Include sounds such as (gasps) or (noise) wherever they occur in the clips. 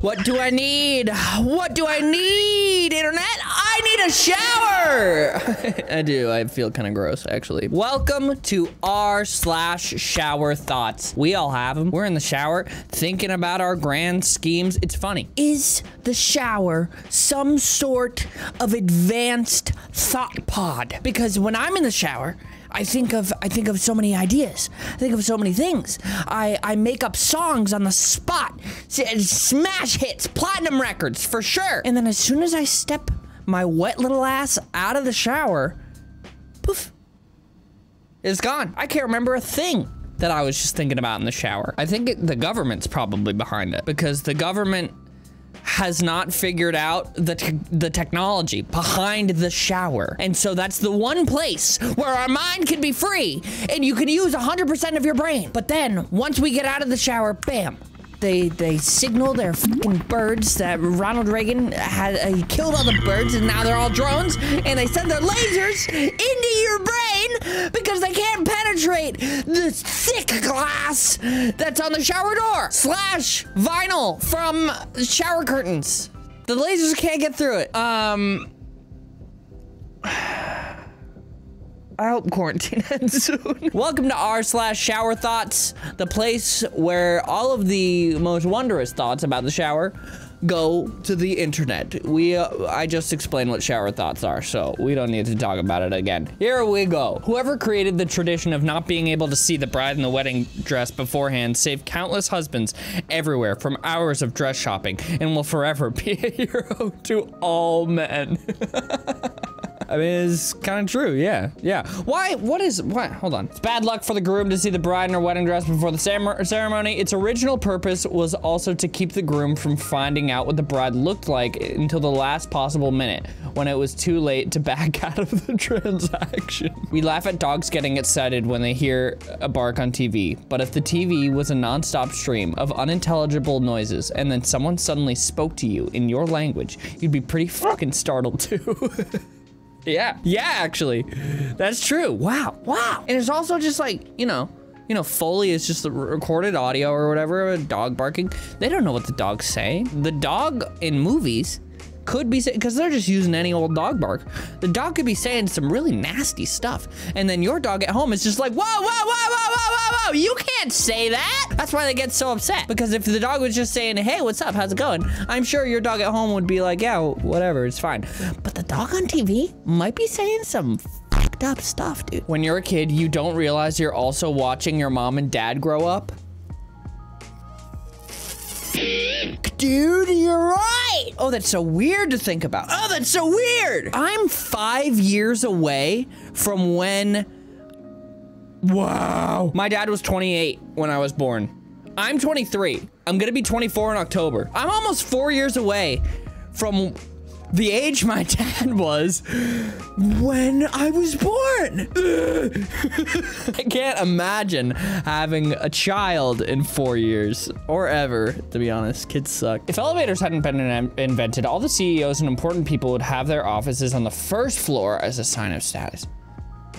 What do I need? What do I need, internet? I need a shower! (laughs) I do, I feel kind of gross, actually. Welcome to r slash shower thoughts. We all have them. We're in the shower thinking about our grand schemes. It's funny. Is the shower some sort of advanced thought pod? Because when I'm in the shower, I think of I think of so many ideas. I think of so many things. I I make up songs on the spot, smash hits, platinum records for sure. And then as soon as I step my wet little ass out of the shower, poof, it's gone. I can't remember a thing that I was just thinking about in the shower. I think it, the government's probably behind it because the government has not figured out the te- the technology behind the shower. And so that's the one place where our mind can be free and you can use 100% of your brain. But then once we get out of the shower, bam. They they signal their fucking birds that Ronald Reagan had uh, killed all the birds and now they're all drones and they send their lasers into your brain because they can't penetrate the thick glass that's on the shower door slash vinyl from shower curtains. The lasers can't get through it. Um. I hope quarantine (laughs) ends soon. Welcome to r slash shower thoughts, the place where all of the most wondrous thoughts about the shower go to the internet. We, uh, I just explained what shower thoughts are, so we don't need to talk about it again. Here we go. Whoever created the tradition of not being able to see the bride in the wedding dress beforehand saved countless husbands everywhere from hours of dress shopping and will forever (laughs) be a hero to all men. (laughs) I mean, it's kind of true. Yeah, yeah. Why? What is? What? Hold on. It's bad luck for the groom to see the bride in her wedding dress before the ceremony. Its original purpose was also to keep the groom from finding out what the bride looked like until the last possible minute, when it was too late to back (laughs) out of the transaction. We laugh at dogs getting excited when they hear a bark on TV, but if the TV was a non-stop stream of unintelligible noises and then someone suddenly spoke to you in your language, you'd be pretty fucking startled too. (laughs) Yeah, yeah, actually, that's true. Wow, wow. And it's also just like you know, you know, Foley is just the recorded audio or whatever of a dog barking. They don't know what the dog's saying. The dog in movies could be because they're just using any old dog bark. The dog could be saying some really nasty stuff, and then your dog at home is just like, whoa, whoa, whoa, whoa, whoa, whoa, whoa! You can't say that. That's why they get so upset because if the dog was just saying, hey, what's up, how's it going? I'm sure your dog at home would be like, yeah, whatever, it's fine. But the dog on TV might be saying some fucked up stuff, dude. When you're a kid, you don't realize you're also watching your mom and dad grow up. Dude, you're right. Oh, that's so weird to think about. Oh, that's so weird. I'm five years away from when. Wow. My dad was 28 when I was born. I'm 23. I'm gonna be 24 in October. I'm almost four years away from the age my dad was when I was born. (laughs) I can't imagine having a child in four years or ever, to be honest. Kids suck. If elevators hadn't been in invented, all the CEOs and important people would have their offices on the first floor as a sign of status.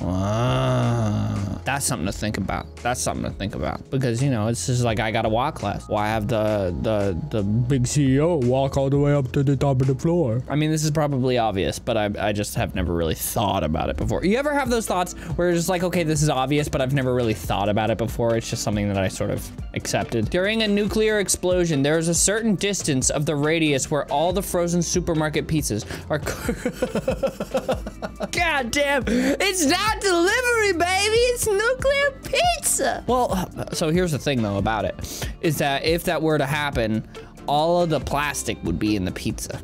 Wow. That's something to think about. That's something to think about because you know it's just like I gotta walk less. Why have the the the big CEO walk all the way up to the top of the floor? I mean, this is probably obvious, but I I just have never really thought about it before. You ever have those thoughts where it's just like, okay, this is obvious, but I've never really thought about it before. It's just something that I sort of accepted. During a nuclear explosion, there is a certain distance of the radius where all the frozen supermarket pizzas are. (laughs) God damn! It's not delivery, baby. It's nuclear pizza. Well, so here's the thing though about it, is that if that were to happen, all of the plastic would be in the pizza.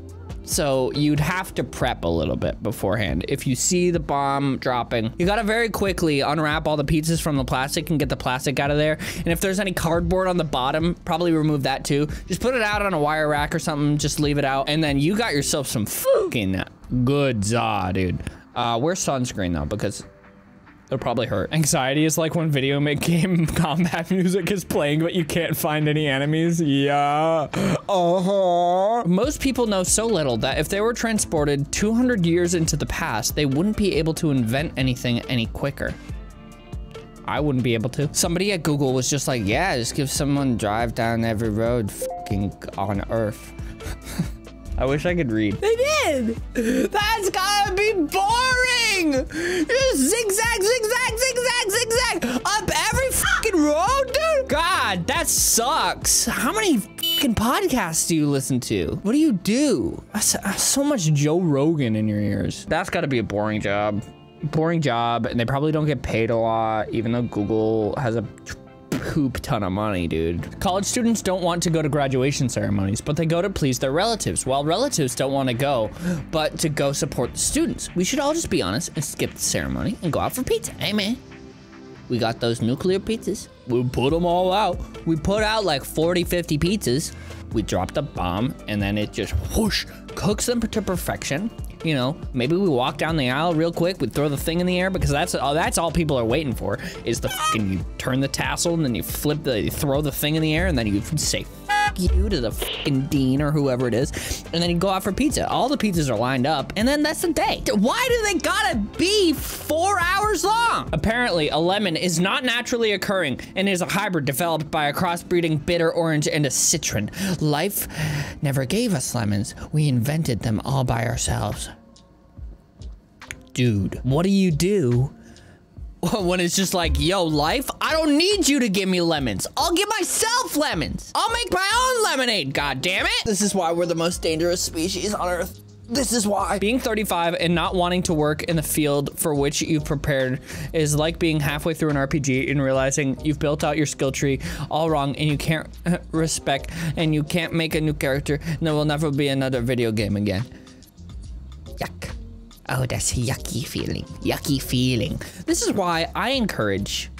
So you'd have to prep a little bit beforehand. If you see the bomb dropping, you gotta very quickly unwrap all the pizzas from the plastic and get the plastic out of there. And if there's any cardboard on the bottom, probably remove that too. Just put it out on a wire rack or something, just leave it out. And then you got yourself some fucking good za, dude. Uh, wear sunscreen though, because It'll probably hurt. Anxiety is like when video (laughs) game combat music is playing, but you can't find any enemies. Yeah. Uh-huh. Most people know so little that if they were transported 200 years into the past, they wouldn't be able to invent anything any quicker. I wouldn't be able to. Somebody at Google was just like, yeah, just give someone drive down every road. walking on Earth. (laughs) I wish I could read. They did. That's gotta be boring! Just zigzag, zigzag, zigzag, zigzag up every fucking road, dude! God, that sucks. How many fucking podcasts do you listen to? What do you do? That's, that's so much Joe Rogan in your ears. That's gotta be a boring job. Boring job, and they probably don't get paid a lot, even though Google has a poop ton of money, dude. College students don't want to go to graduation ceremonies, but they go to please their relatives, while relatives don't want to go, but to go support the students. We should all just be honest and skip the ceremony and go out for pizza. Hey, man. We got those nuclear pizzas. We put them all out. We put out like 40, 50 pizzas. We dropped a bomb and then it just whoosh, cooks them to perfection you know, maybe we walk down the aisle real quick, we throw the thing in the air because that's all that's all people are waiting for is the fucking you turn the tassel and then you flip the you throw the thing in the air and then you say you to the fucking dean or whoever it is, and then you go out for pizza. All the pizzas are lined up, and then that's the day. Why do they gotta be four hours long? Apparently, a lemon is not naturally occurring and is a hybrid developed by a crossbreeding bitter orange and a citron. Life never gave us lemons. We invented them all by ourselves. Dude, what do you do (laughs) when it's just like, yo, life, I don't need you to give me lemons. I'll give myself lemons. I'll make my own lemonade, god damn it. This is why we're the most dangerous species on earth. This is why. Being 35 and not wanting to work in the field for which you've prepared is like being halfway through an RPG and realizing you've built out your skill tree all wrong and you can't (laughs) respec and you can't make a new character and there will never be another video game again. Oh, that's a yucky feeling. Yucky feeling. This is why I encourage.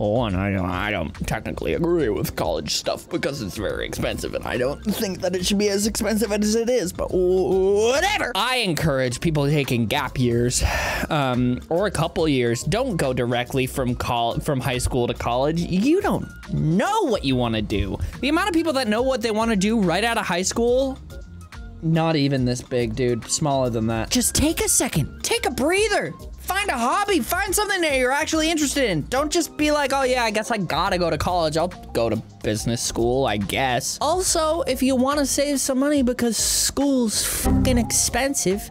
Oh, and I don't, I don't technically agree with college stuff because it's very expensive, and I don't think that it should be as expensive as it is. But whatever. I encourage people taking gap years, um, or a couple years. Don't go directly from col from high school to college. You don't know what you want to do. The amount of people that know what they want to do right out of high school not even this big, dude. Smaller than that. Just take a second. Take a breather. Find a hobby. Find something that you're actually interested in. Don't just be like, oh yeah, I guess I gotta go to college. I'll go to business school, I guess. Also, if you want to save some money because school's fucking expensive,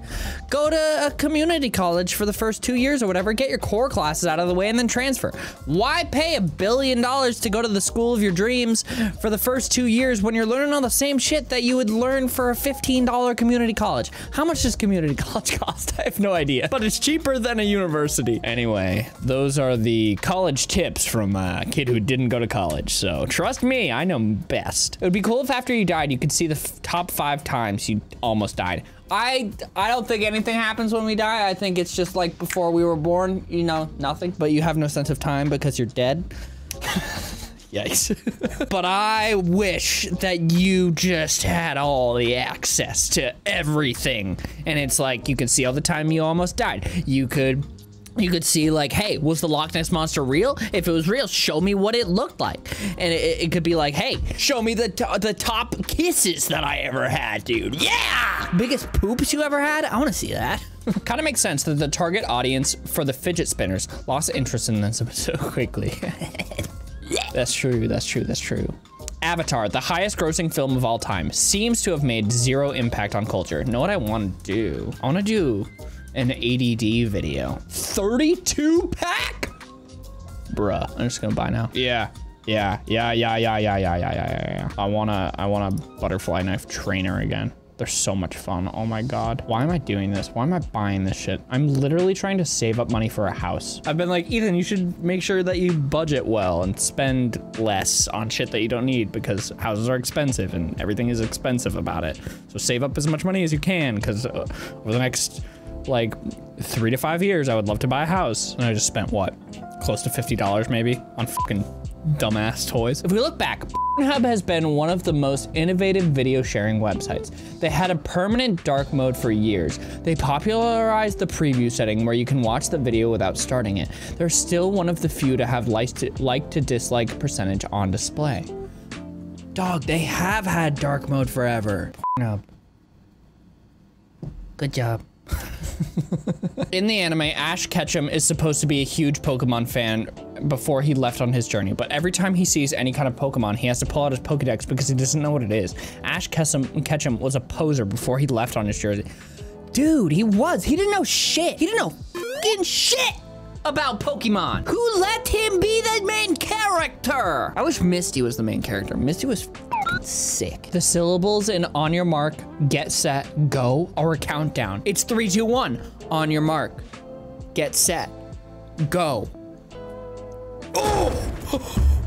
go to a community college for the first two years or whatever. Get your core classes out of the way and then transfer. Why pay a billion dollars to go to the school of your dreams for the first two years when you're learning all the same shit that you would learn for a $15 community college? How much does community (laughs) college cost? I have no idea, but it's cheaper than a university. Anyway, those are the college tips from a kid who didn't go to college. So trust me, I know best. It would be cool if after you died, you could see the top five times you almost died. I I don't think anything happens when we die. I think it's just like before we were born, you know, nothing. But you have no sense of time because you're dead. (laughs) Yikes. (laughs) but I wish that you just had all the access to everything. And it's like you could see all the time you almost died. You could you could see like, hey, was the Loch Ness Monster real? If it was real, show me what it looked like. And it, it could be like, hey, show me the, the top kisses that I ever had, dude. Yeah! Biggest poops you ever had? I wanna see that. (laughs) kind of makes sense that the target audience for the fidget spinners lost interest in this so (laughs) quickly. Yeah! (laughs) That's true, that's true, that's true. Avatar, the highest grossing film of all time, seems to have made zero impact on culture. Know what I want to do? I want to do an ADD video. 32 pack? Bruh, I'm just gonna buy now. Yeah, yeah, yeah, yeah, yeah, yeah, yeah, yeah, yeah, yeah. I wanna, I want a butterfly knife trainer again. They're so much fun. Oh my God. Why am I doing this? Why am I buying this shit? I'm literally trying to save up money for a house. I've been like, Ethan, you should make sure that you budget well and spend less on shit that you don't need because houses are expensive and everything is expensive about it. So save up as much money as you can because uh, over the next like three to five years, I would love to buy a house. And I just spent what? Close to $50 maybe on fucking dumbass toys. If we look back, Pornhub has been one of the most innovative video sharing websites. They had a permanent dark mode for years. They popularized the preview setting where you can watch the video without starting it. They're still one of the few to have like to, like to dislike percentage on display. Dog, they have had dark mode forever. Pornhub. Good job. In the anime, Ash Ketchum is supposed to be a huge Pokemon fan before he left on his journey, but every time he sees any kind of Pokemon, he has to pull out his Pokedex because he doesn't know what it is. Ash Ketchum, was a poser before he left on his journey. Dude, he was. He didn't know shit. He didn't know fucking shit about Pokemon. Who let him be the main character? I wish Misty was the main character. Misty was sick. The syllables in on your mark, get set, go are a countdown. It's three, two, one. On your mark, get set, go. (gasps) (gasps) (gasps) Oh!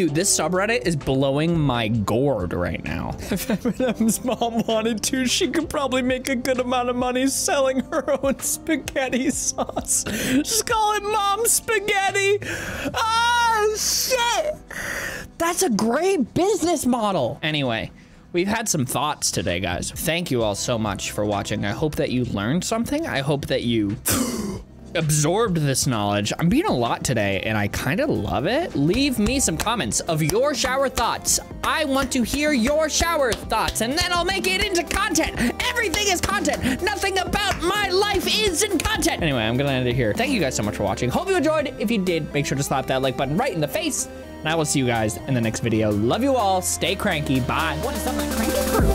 Dude, this subreddit is blowing my gourd right now. (laughs) If Eminem's mom wanted to, she could probably make a good amount of money selling her (laughs) own spaghetti sauce. Just call it mom spaghetti. Oh, shit. That's a great business model. Anyway, We've had some thoughts today, guys. Thank you all so much for watching. I hope that you learned something. I hope that you (gasps) (laughs) absorbed this knowledge. I'm being a lot today and I kind of love it. Leave me some comments of your shower thoughts. I want to hear your shower thoughts and then I'll make it into content. Everything is content. Nothing about my life is in content. Anyway, I'm gonna end it here. Thank you guys so much for watching. Hope you enjoyed. If you did, make sure to slap that like button right in the face. And I will see you guys in the next video. Love you all. Stay cranky. Bye. What is my cranky?